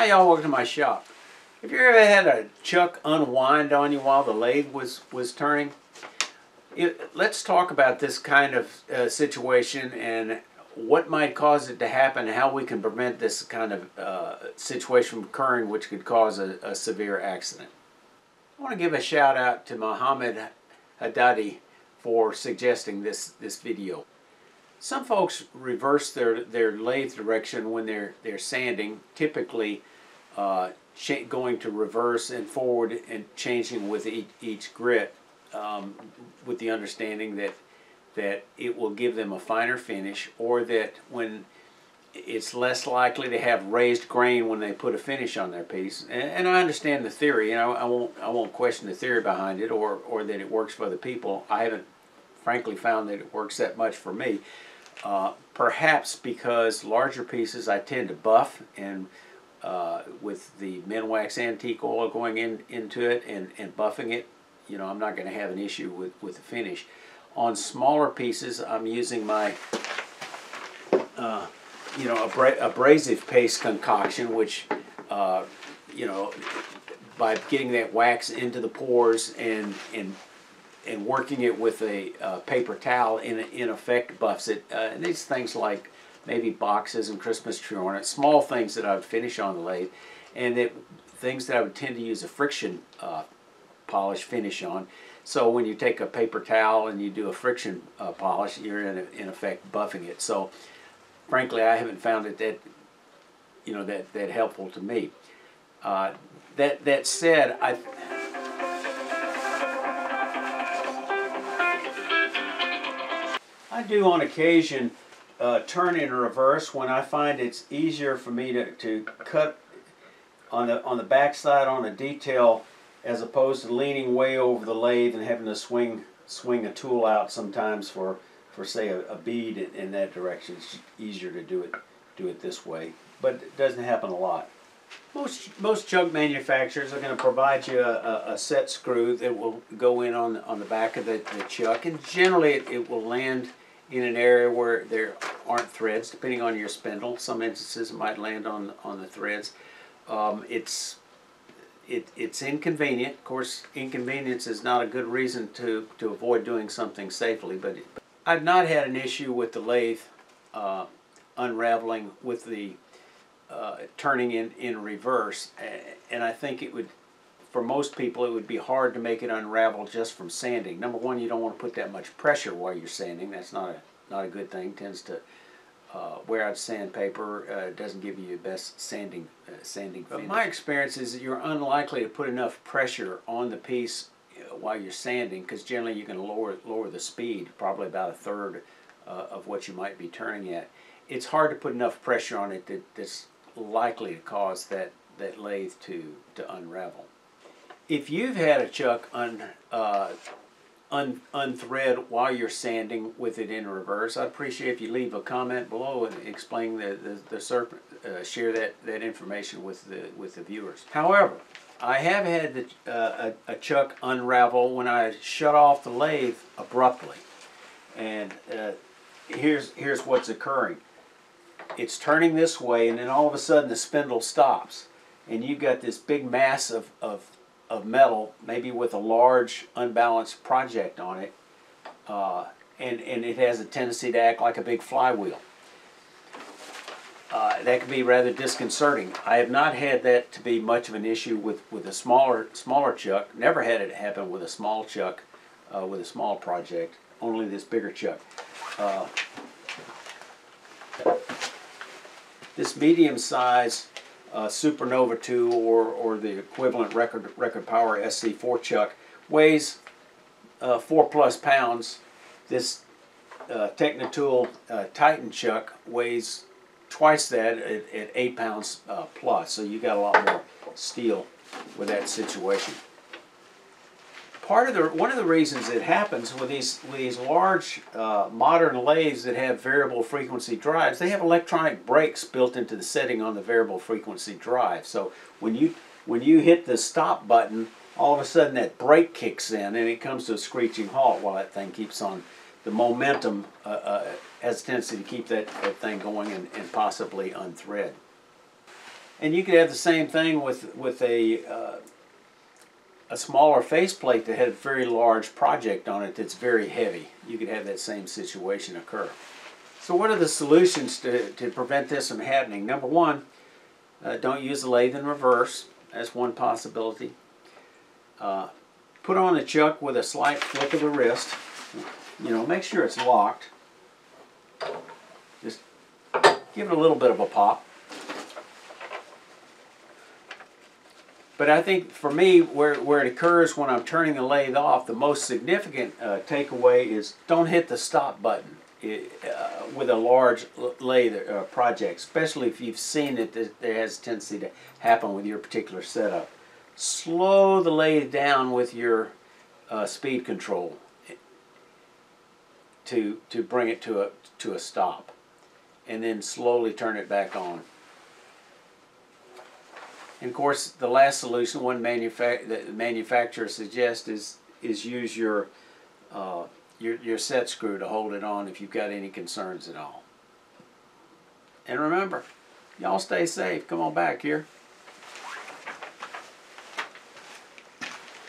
Hi y'all, welcome to my shop. Have you ever had a chuck unwind on you while the lathe was, was turning? It, let's talk about this kind of uh, situation and what might cause it to happen how we can prevent this kind of uh, situation from occurring which could cause a, a, severe accident. I want to give a shout out to Mohammed Haddadi for suggesting this, this video. Some folks reverse their, their lathe direction when they're, they're sanding, typically uh, going to reverse and forward and changing with each, each grit um, with the understanding that that it will give them a finer finish or that when it's less likely to have raised grain when they put a finish on their piece. And, and I understand the theory, and I, I, won't I won't question the theory behind it or, or that it works for other people. I haven't frankly found that it works that much for me. Uh, perhaps because larger pieces I tend to buff and uh, with the Minwax antique oil going in into it and, and buffing it, you know, I'm not going to have an issue with, with the finish. On smaller pieces, I'm using my, uh, you know, abra abrasive paste concoction, which, uh, you know, by getting that wax into the pores and, and and working it with a uh, paper towel in, in effect buffs it. Uh, and these things like maybe boxes and Christmas tree ornaments, small things that I would finish on the lathe, and that things that I would tend to use a friction uh, polish finish on. So when you take a paper towel and you do a friction uh, polish, you're in, in effect buffing it. So frankly, I haven't found it that you know that that helpful to me. Uh, that that said, I I do on occasion uh, turn in reverse when I find it's easier for me to, to cut on the on the back side on a detail as opposed to leaning way over the lathe and having to swing swing a tool out sometimes for for say a, a bead in, in, that direction. It's easier to do it do it this way, but it doesn't happen a lot. Most most chuck manufacturers are going to provide you a, a, a, set screw that will go in on on the back of the, the chuck, and generally it, it will land in an area where there aren't threads, depending on your spindle. Some instances it might land on, on the threads. Um, it's, it, it's inconvenient. Of course, inconvenience is not a good reason to, to avoid doing something safely, but I've not had an issue with the lathe uh, unraveling with the uh, turning in, in reverse, and I think it would for most people it would be hard to make it unravel just from sanding. Number one, you don't want to put that much pressure while you're sanding. That's not a not a good thing. It tends to uh, wear out sandpaper. Uh, doesn't give you the best sanding uh, sanding finish. But my experience is that you're unlikely to put enough pressure on the piece uh, while you're sanding because generally you can lower lower the speed probably about a third uh, of what you might be turning at. It's hard to put enough pressure on it that, that's likely to cause that that lathe to to unravel if you've had a chuck un, uh, un, unthread while you're sanding with it in reverse, I'd appreciate if you leave a comment below and explain the, the, the serpent, uh, share that, that information with the, with the viewers. However, I have had the, uh, a, a chuck unravel when I shut off the lathe abruptly. And uh, here's, here's what's occurring. It's turning this way and then all of a sudden the spindle stops. And you've got this big mass of, of of metal, maybe with a large unbalanced project on it, uh, and, and it has a tendency to act like a big flywheel. Uh, that can be rather disconcerting. I have not had that to be much of an issue with, with a smaller smaller chuck. Never had it happen with a small chuck, uh, with a small project. Only this bigger chuck. Uh, this medium size uh, Supernova 2 or, or the equivalent record, record power SC4 chuck weighs uh, 4 plus pounds. This uh, Teknatool uh, Titan chuck weighs twice that at, at 8 pounds uh, plus. So you got a lot more steel with that situation part of the one of the reasons it happens with these with these large uh, modern lathes that have variable frequency drives, they have electronic brakes built into the setting on the variable frequency drive. So when you when you hit the stop button, all of a sudden that brake kicks in and it comes to a screeching halt while that thing keeps on. The momentum uh, uh, has a tendency to keep that, that thing going and, and possibly unthread. And you could have the same thing with with a uh, a smaller faceplate that had a very large project on it that's very heavy. You could have that same situation occur. So what are the solutions to, to prevent this from happening? Number one, uh, don't use the lathe in reverse. That's one possibility. Uh, put on a chuck with a slight flick of the wrist. You know, make sure it's locked. Just give it a little bit of a pop. But I think for me, where, where it occurs when I'm turning the lathe off, the most significant uh, takeaway is don't hit the stop button it, uh, with a large lathe uh, project, especially if you've seen it, there has a tendency to happen with your particular setup. Slow the lathe down with your uh, speed control to, to bring it to a, to a stop, and then slowly turn it back on. And of course, the last solution one manufa- that the manufacturer suggests is is use your, uh, your your set screw to hold it on if you've got any concerns at all. And remember, y'all stay safe. Come on back here.